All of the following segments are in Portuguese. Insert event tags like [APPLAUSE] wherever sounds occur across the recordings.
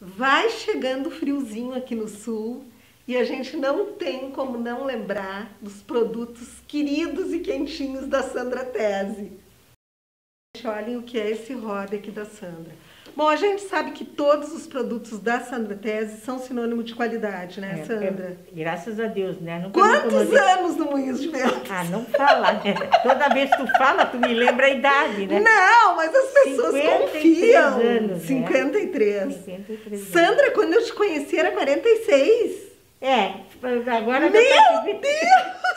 Vai chegando friozinho aqui no sul e a gente não tem como não lembrar dos produtos queridos e quentinhos da Sandra Tese. Olhem o que é esse hobby aqui da Sandra. Bom, a gente sabe que todos os produtos da Sandra Tese são sinônimo de qualidade, né, É, Sandra? é, graças a Deus, né? Nunca Quantos anos no Moinhos de Vento? Ah, não fala, né? Toda vez que tu fala, tu me lembra a idade, né? Não, mas as pessoas 53 confiam. anos, né? 53. 53 anos. Sandra, quando eu te conheci era 46. É, agora Meu tá- Deus!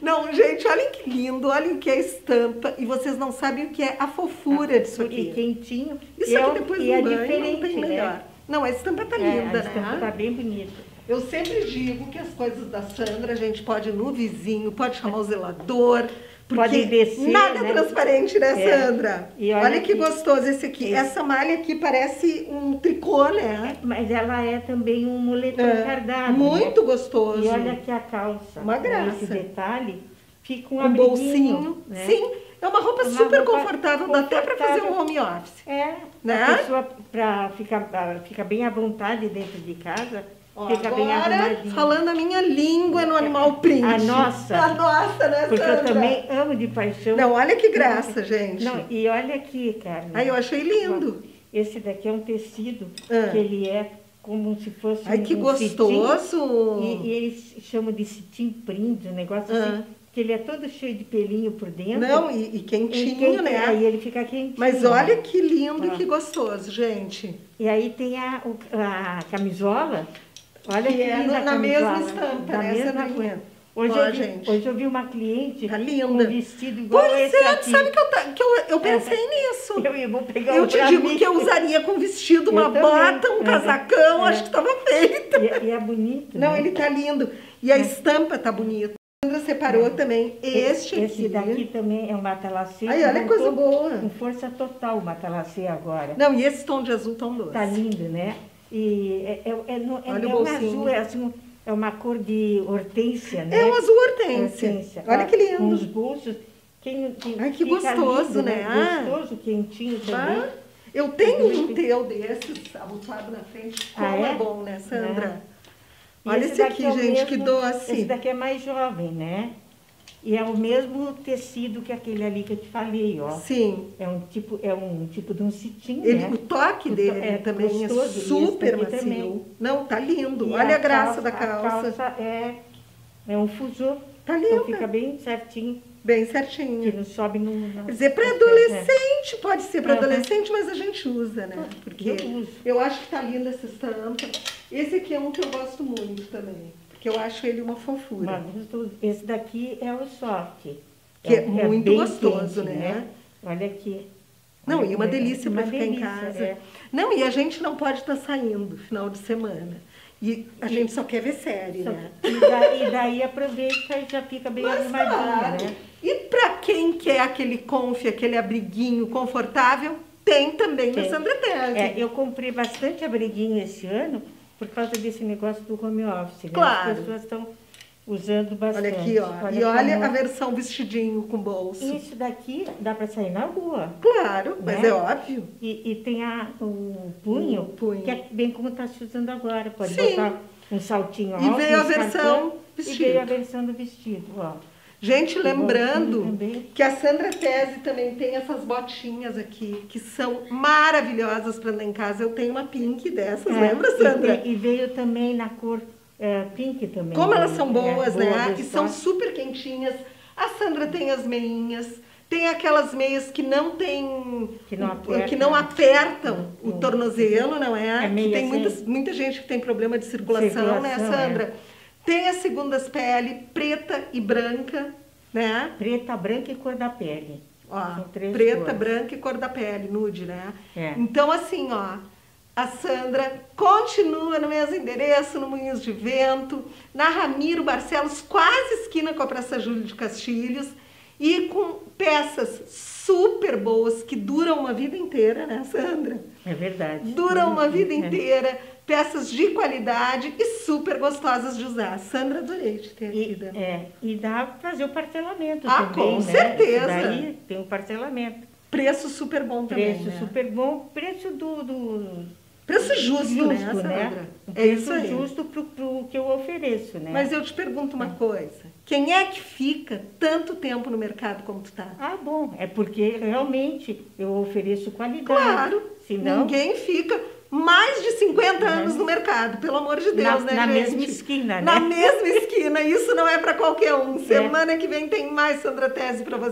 Não, gente, olhem que lindo, olhem o que é a estampa e vocês não sabem o que é a fofura disso E aqui. quentinho. Isso e aqui é, depois e do é banho não diferente, tem né? melhor. Não, a estampa tá É, linda, a estampa né? tá bem bonita. Eu sempre digo que as coisas da Sandra a gente pode ir no vizinho, pode chamar o zelador, porque Pode descer, nada né? é transparente, né, É. Sandra? E olha, olha que gostoso esse aqui. Essa malha aqui parece um tricô, né? Mas ela é também um moletom É, cardado. muito né? gostoso. E olha aqui a calça. Uma graça. Esse detalhe, fica um, um bolsinho. né? Sim, é uma roupa Uma super roupa confortável, dá até para fazer um confortável. home office. É, Né? a pessoa ficar, pra ficar bem à vontade dentro de casa, Ó, fica bem agora, arrumadinho. falando a minha língua no animal print. A nossa. [LAUGHS] A nossa, né, Porque Sandra? eu também amo de paixão. Não, olha que graça, gente. Não, e olha aqui, Carmen. Aí eu achei lindo. Esse daqui é um tecido Ah. que ele é como se fosse Ai, um, que gostoso. E, e eles chamam de cetim print, um negócio Ah. assim, que ele é todo cheio de pelinho por dentro. Não, e, e E quentinho, quente- né? Aí ele fica quentinho. Mas olha que lindo e que gostoso, gente. E aí tem a, a camisola. Olha Que é linda na- na mesma estampa, Da né, mesma cor. Hoje, Ó, eu vi, gente. hoje eu vi uma cliente Tá com um vestido igual Pois esse é, aqui. sabe que eu, que eu, eu pensei nisso. Eu, vou pegar Eu te digo mim. que eu usaria com vestido, uma bota, um É. casacão, É. acho que tava feito. E, e é bonito. Não, né? ele tá lindo. E a estampa tá bonita. A Sandra separou também este aqui. Esse daqui também é um matalacê. Ai, olha que coisa boa. Com força total o matalacê agora. Não, e esse tom de azul tão doce. Tá lindo, né? E é, é, é, é, Olha é um azul, é, assim, é uma cor de hortência, né? É um azul hortência. Hortência. Olha que lindo. Uns bolsos. Quem, quem, Ai, que gostoso, lindo, né? Ah. Gostoso, quentinho também. Ah, eu tenho um teu desses, abotoado na frente. Como Ah, é? é? bom, né, Sandra? E Olha esse aqui, daqui é gente, que mesmo- doce. Esse daqui é mais jovem, né? E é o mesmo tecido que aquele ali que eu te falei, ó. Sim. É um tipo, é um tipo de um cetim, Ele, né? O toque O dele to- é também gostoso, é e esse super macio. também. Não, tá lindo. E Olha a, graça calça- da calça. A calça é, é um fusô. Tá Então linda. fica bem certinho, Bem que certinho. não sobe no... na- Quer dizer, para adolescente, pode ser para Aham. adolescente, mas a gente usa, né? Porque Eu uso. eu acho que tá linda essa estampa. Esse aqui é um que eu gosto muito também, porque eu acho ele uma fofura. Mas. Esse daqui é o soft. Que é muito bem gostoso, né? Olha aqui. Não, Olha e uma que delícia para ficar em delícia, casa. é. Não, e a gente não pode estar saindo final de semana. E a gente só quer ver série, Só- né? E daí, e daí aproveita e já fica bem Mas arrumadinha, claro. né? E para quem quer aquele conf, aquele abriguinho confortável, tem também na Tem. Sandra Tese. É, eu comprei bastante abriguinho esse ano por causa desse negócio do home office. Né? Claro. As pessoas estão usando bastante. Olha aqui, ó. e olha como- a versão vestidinho com bolso. Isso daqui dá para sair na rua. Claro, mas Né? é óbvio. E, e tem a, o punho, O punho. que é bem como está se usando agora. Pode Sim. botar um saltinho E alto. veio a versão vestido. E veio a versão do vestido, ó. Gente, lembrando que a Sandra Tese também tem essas botinhas aqui, que são maravilhosas para andar em casa. Eu tenho uma pink dessas, É, lembra, Sandra? E, veio também na cor é, pink também. Como elas são É, boas, né? boas, E são super quentinhas. A Sandra tem as meinhas. Tem aquelas meias que não tem Que não que apertam. não apertam o tornozelo, não é? É que meia tem muitas, muita gente que tem problema de circulação, né, Circulação, é. Tem as segundas pele, preta e branca, né? Preta, branca e cor da pele. Ó, preta, cores. branca e cor da pele, nude, né? É. Então, assim, ó, a Sandra continua no mesmo endereço, no Moinhos de Vento, na Ramiro Barcelos, quase esquina com a Praça Júlio de Castilhos, e com peças super boas que duram uma vida inteira, né, Sandra? É verdade. Duram uma vida É. inteira, peças de qualidade e super gostosas de usar. Sandra, adorei te ter. E, é, e dá para fazer o parcelamento Ah, também, com né? certeza. Daí tem o parcelamento. Preço super bom também, Preço né? super bom, preço do, do Preço justo, né, justo, né? Um É isso aí. justo para o que eu ofereço, né? Mas eu te pergunto uma coisa. Quem é que fica tanto tempo no mercado como tu tá? Ah, bom, é porque realmente eu ofereço qualidade. Claro. Senão, Ninguém fica mais de 50 anos no mercado, pelo amor de Deus, na, né, na gente? mesma esquina, Na né? mesma esquina. Isso não é para qualquer um. [LAUGHS] Semana que vem tem mais Sandra Tese para você.